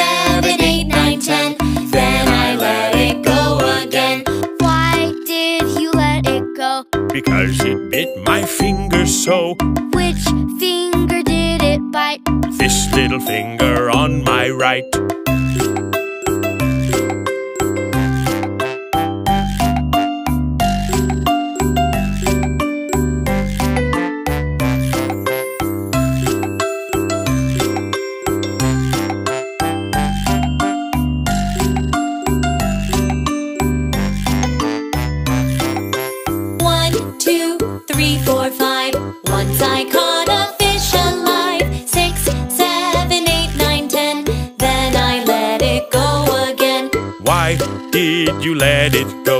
seven, eight, nine, ten. Then I let it go again. Why did you let it go? Because it bit my finger so. Which finger did it bite? This little finger on my right. Two, three, four, five. Once I caught a fish alive. Six, seven, eight, nine, ten. Then I let it go again. Why did you let it go